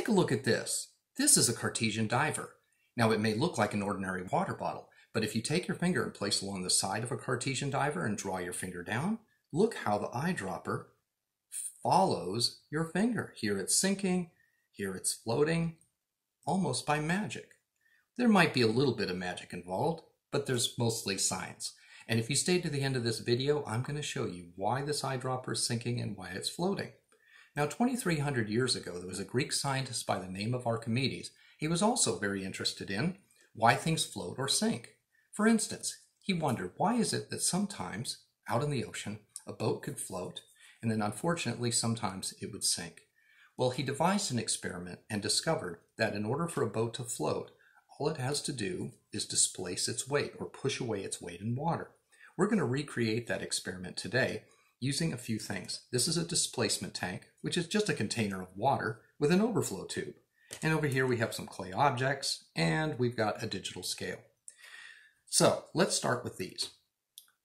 Take a look at this. This is a Cartesian diver. Now it may look like an ordinary water bottle, but if you take your finger and place along the side of a Cartesian diver and draw your finger down, look how the eyedropper follows your finger. Here it's sinking, here it's floating, almost by magic. There might be a little bit of magic involved, but there's mostly science. And if you stay to the end of this video, I'm going to show you why this eyedropper is sinking and why it's floating. Now, 2,300 years ago, there was a Greek scientist by the name of Archimedes. He was also very interested in why things float or sink. For instance, he wondered why is it that sometimes out in the ocean a boat could float and then unfortunately sometimes it would sink. Well, he devised an experiment and discovered that in order for a boat to float, all it has to do is displace its weight or push away its weight in water. We're going to recreate that experiment today using a few things. This is a displacement tank, which is just a container of water with an overflow tube. And over here we have some clay objects and we've got a digital scale. So let's start with these.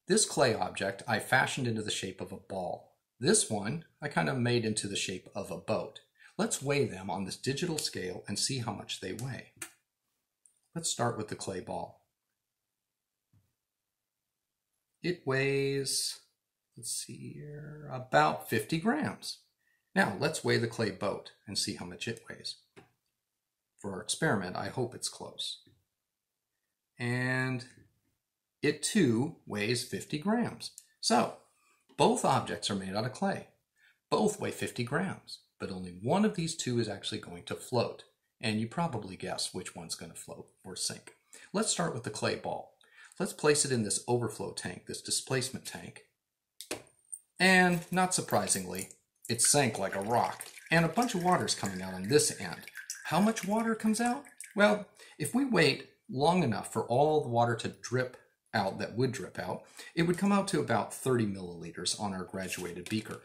This clay object I fashioned into the shape of a ball. This one I kind of made into the shape of a boat. Let's weigh them on this digital scale and see how much they weigh. Let's start with the clay ball. It weighs, let's see here, about 50 grams. Now let's weigh the clay boat and see how much it weighs. For our experiment, I hope it's close. And it too weighs 50 grams. So both objects are made out of clay. Both weigh 50 grams, but only one of these two is actually going to float. And you probably guess which one's going to float or sink. Let's start with the clay ball. Let's place it in this overflow tank, this displacement tank. And not surprisingly, it sank like a rock. And a bunch of water is coming out on this end. How much water comes out? Well, if we wait long enough for all the water to drip out that would drip out, it would come out to about 30 milliliters on our graduated beaker.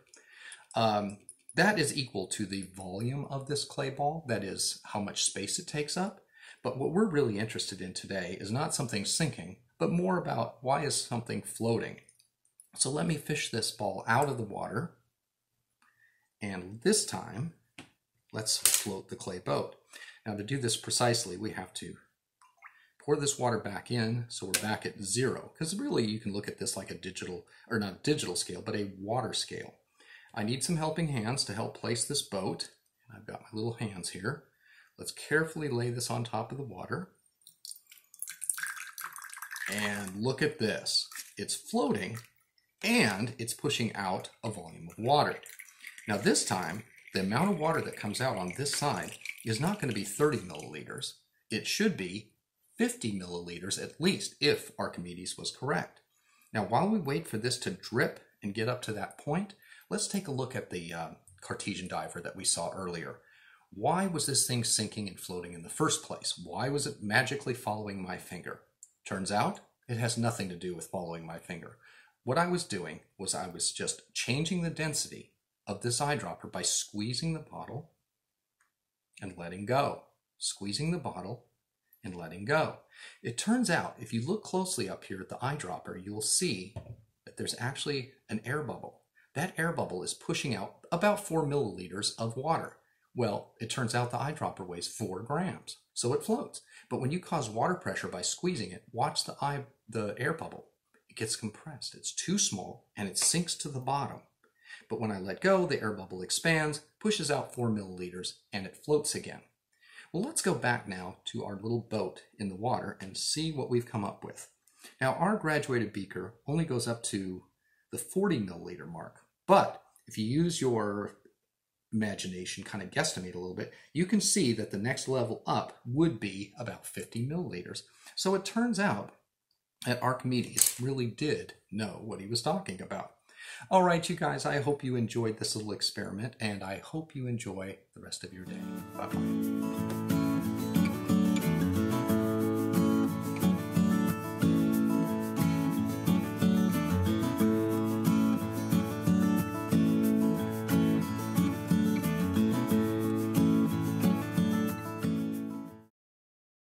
Um, that is equal to the volume of this clay ball, that is how much space it takes up. But what we're really interested in today is not something sinking, but more about why is something floating. So let me fish this ball out of the water. And this time, let's float the clay boat. Now to do this precisely, we have to pour this water back in so we're back at zero. Because really you can look at this like a digital or not digital scale but a water scale. I need some helping hands to help place this boat. I've got my little hands here. Let's carefully lay this on top of the water. And look at this. It's floating and it's pushing out a volume of water now this time the amount of water that comes out on this side is not going to be 30 milliliters it should be 50 milliliters at least if Archimedes was correct. Now while we wait for this to drip and get up to that point, let's take a look at the uh, Cartesian diver that we saw earlier. Why was this thing sinking and floating in the first place? Why was it magically following my finger? Turns out it has nothing to do with following my finger. What I was doing was I was just changing the density of this eyedropper by squeezing the bottle and letting go. Squeezing the bottle and letting go. It turns out, if you look closely up here at the eyedropper, you'll see that there's actually an air bubble. That air bubble is pushing out about four milliliters of water. Well, it turns out the eyedropper weighs four grams, so it floats. But when you cause water pressure by squeezing it, watch the eye, the air bubble. It gets compressed. It's too small and it sinks to the bottom. But when I let go, the air bubble expands, pushes out four milliliters, and it floats again. Well, let's go back now to our little boat in the water and see what we've come up with. Now, our graduated beaker only goes up to the 40 milliliter mark, but if you use your imagination, kind of guesstimate a little bit, you can see that the next level up would be about 50 milliliters. So it turns out that Archimedes really did know what he was talking about. All right, you guys, I hope you enjoyed this little experiment, and I hope you enjoy the rest of your day. Bye-bye.